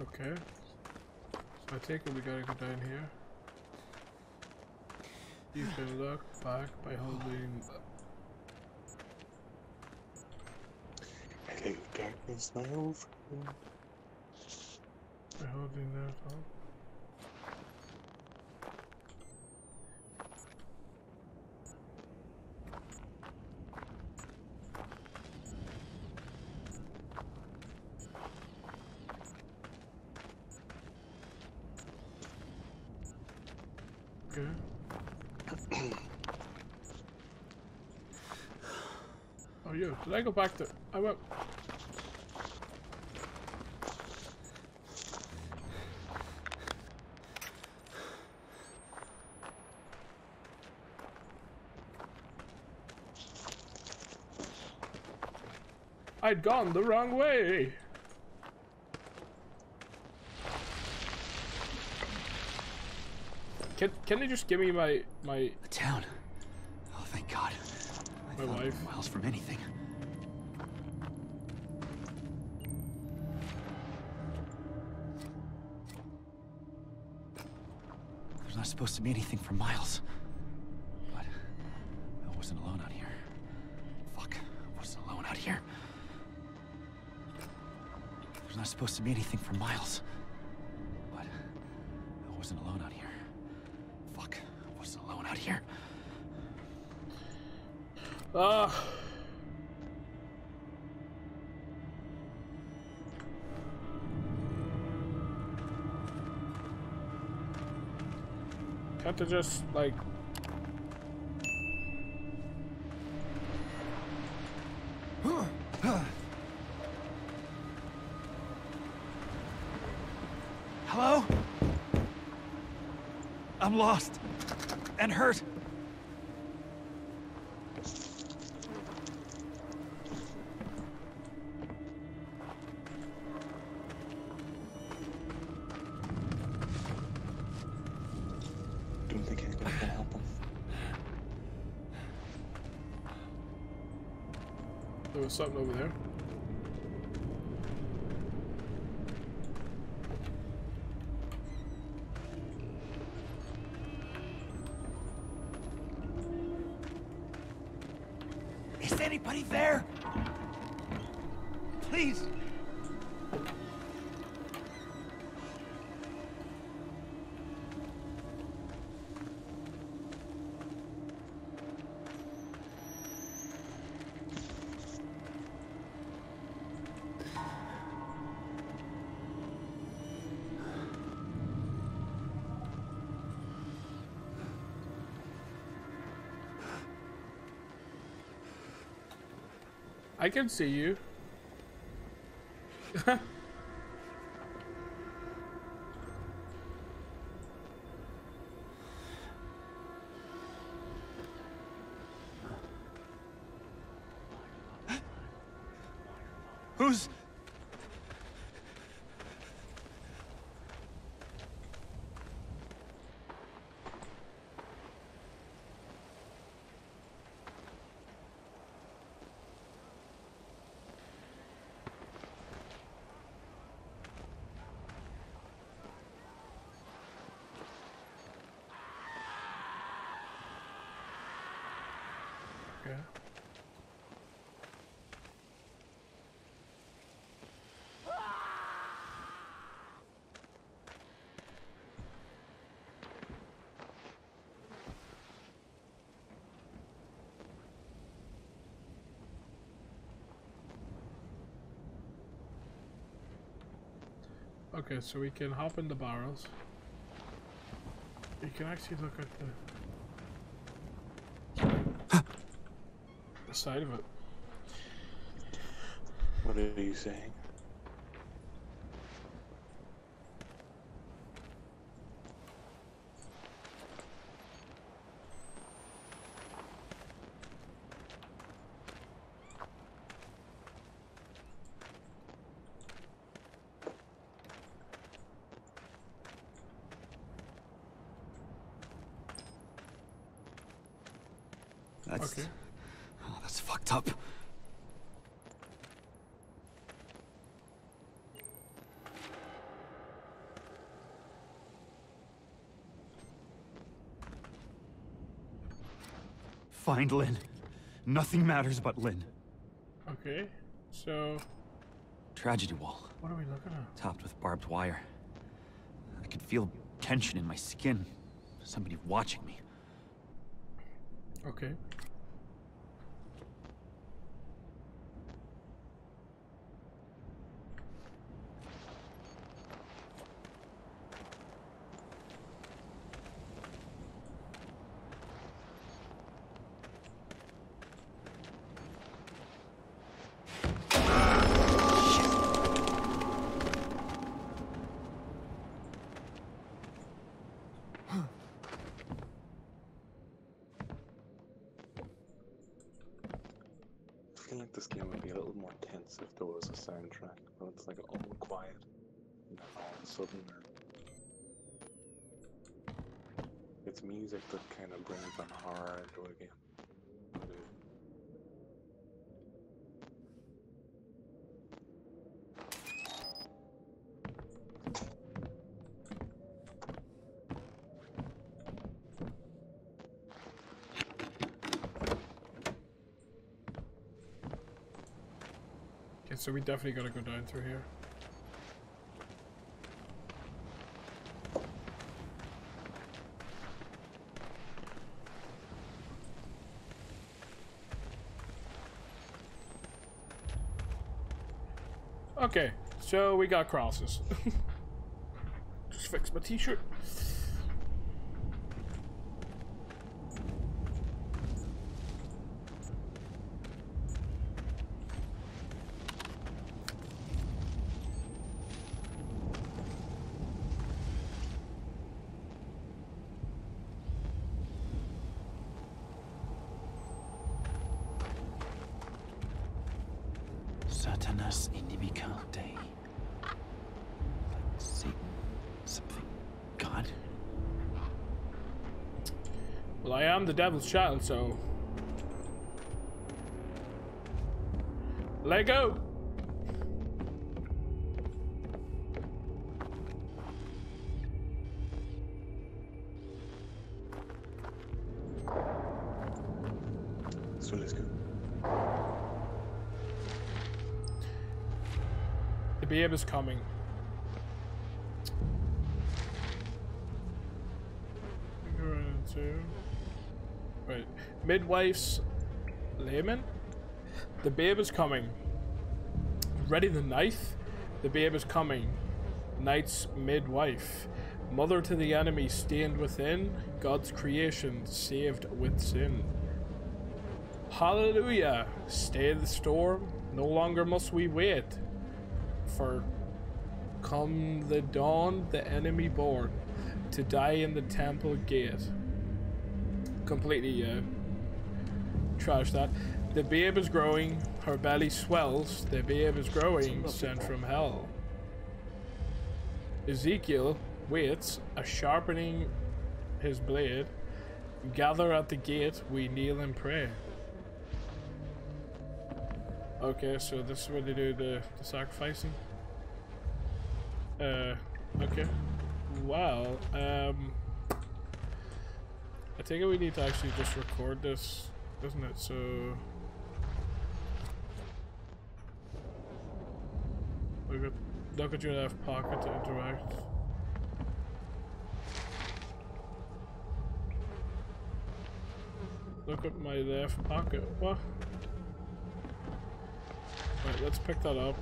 Okay. So I take it we gotta go down here. You can look back by holding Hello, darkness, my old friend. by holding that up. Okay. oh, you. Did I go back to... I went... I'd gone the wrong way. Can can they just give me my my The town. Oh, thank God. I My wife. miles from anything. There's not supposed to be anything for miles. But I wasn't alone out here. Fuck, I wasn't alone out here. There's not supposed to be anything for miles. Ah. Can't I just like Hello? I'm lost and hurt. Something over there? I can see you. Who's... Okay. Okay, so we can hop in the barrels. You can actually look at the the side of it. What are you saying? up. Find Lynn. Nothing matters but Lynn. Okay, so... Tragedy wall. What are we looking at? Topped with barbed wire. I could feel tension in my skin. Somebody watching me. Okay. Tense if there was a soundtrack, but it's like all quiet, and then all of a sudden. It's music that kind of brings an horror into a Okay, so we definitely gotta go down through here. Okay, so we got crosses. Just fix my t-shirt. Satanas inimica Dei. Like Satan, something. God? Well, I am the devil's child, so... Let go! So let's go. Babe is coming. Wait. Midwife's layman? The babe is coming. Ready the knife? The babe is coming. Knight's midwife. Mother to the enemy stained within. God's creation saved with sin. Hallelujah! Stay the storm. No longer must we wait. For come the dawn, the enemy born, to die in the temple gate. Completely, uh, trash that. The babe is growing, her belly swells, the babe is growing, sent from hell. Ezekiel waits, a sharpening his blade. Gather at the gate, we kneel and pray. Okay, so this is where they do the, the sacrificing. Uh, okay. Well, Um, I think we need to actually just record this, isn't it? So. Look at, look at your left pocket to interact. Look at my left pocket. What? Let's pick that up.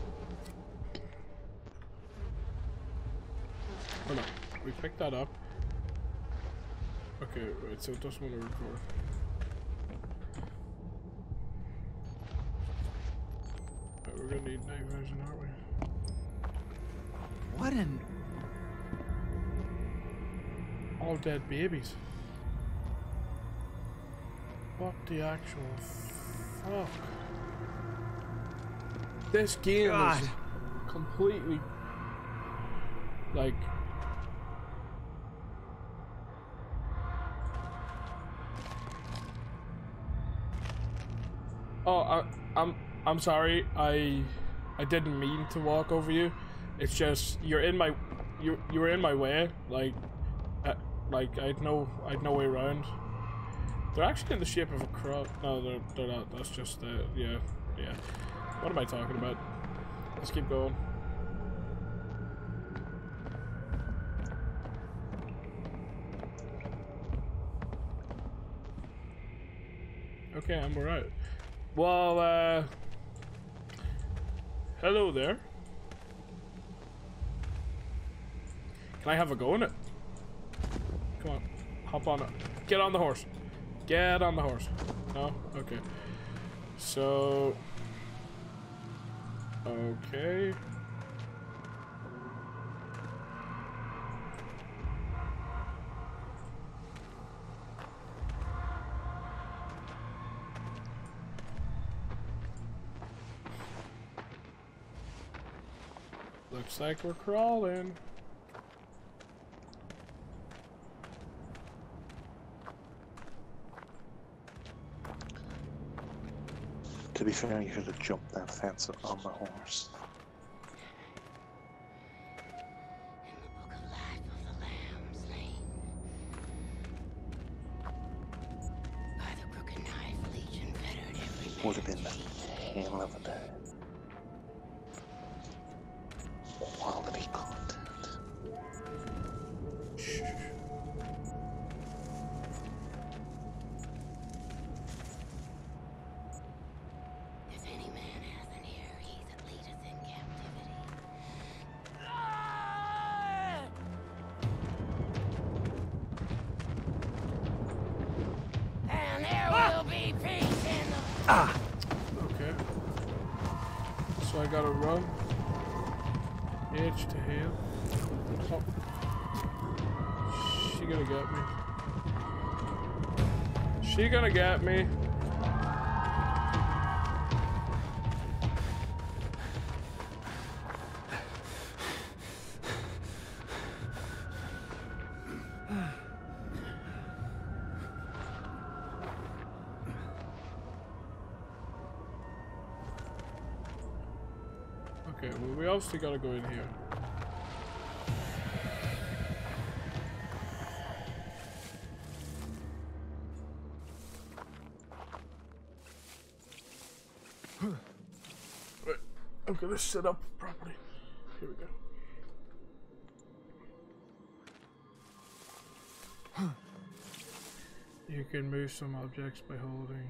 Oh no, we picked that up. Okay, wait, so it doesn't want to record. Right, we're gonna need night vision, aren't we? What an... All dead babies. What the actual fuck? This game God. is completely like Oh, I, I'm I'm sorry. I I didn't mean to walk over you. It's just you're in my you you were in my way. Like uh, like I'd no I'd no way around. They're actually in the shape of a crow. No, they're, they're not. That's just, uh, yeah, yeah. What am I talking about? Let's keep going. Okay, we're out. Well, uh... Hello there. Can I have a go in it? Come on. Hop on it. Get on the horse. Get on the horse. No? Okay. So... Okay. Looks like we're crawling. To be fair, you should have jumped that fence on the horse. The Okay. So I gotta run. Edge to him. Oh. She gonna get me. She gonna get me. Well we gotta go in here. Right, I'm gonna set up properly. Here we go. You can move some objects by holding.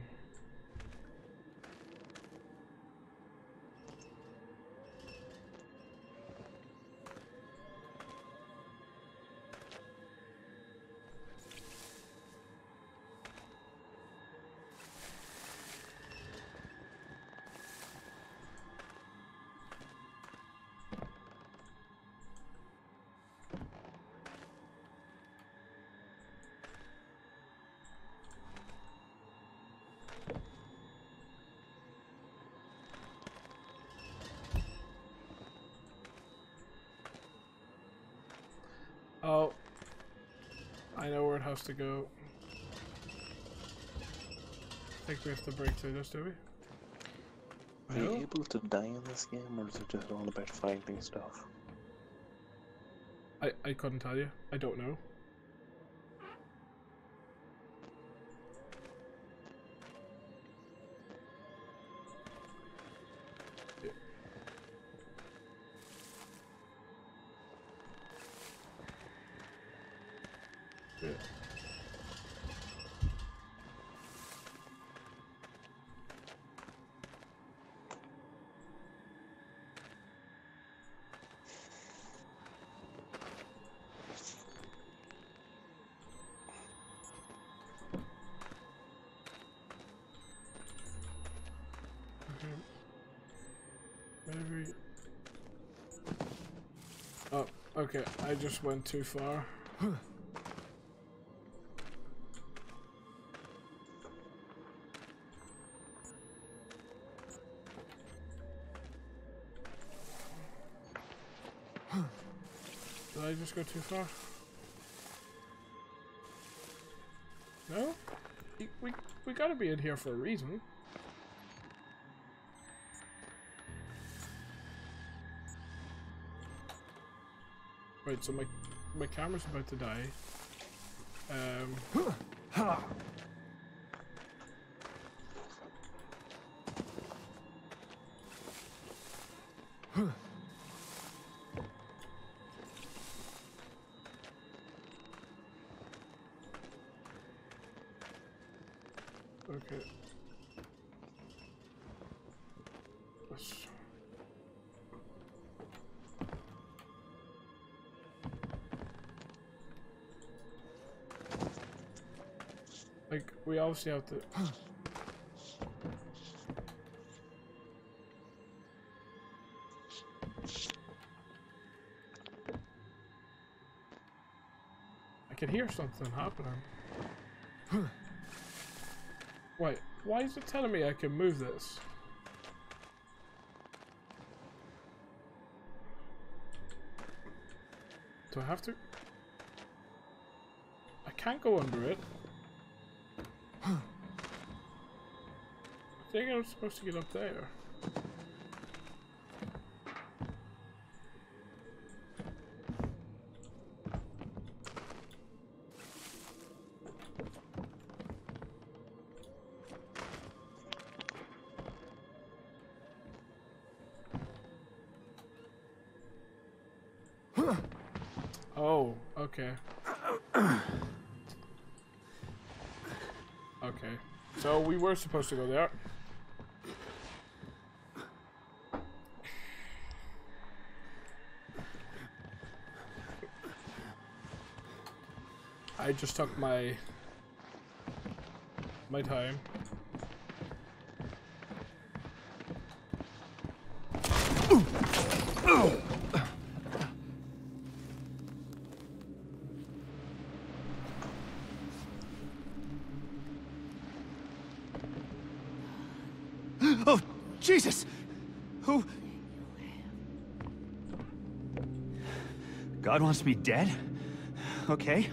Oh. I know where it has to go. I think we have to break through this, do we? Are you No. able to die in this game, or is it just all about finding stuff? I, I couldn't tell you. I don't know. Okay. I just went too far. Did I just go too far? No? We, we, we gotta be in here for a reason. Right, so my my camera's about to die. Um. okay. Like, we obviously have to. I can hear something happening. Wait, why is it telling me I can move this? Do I have to? I can't go under it. I think I'm supposed to get up there. Oh, okay. Okay. So we were supposed to go there. I just took my my time. Oh, God wants me dead? Okay.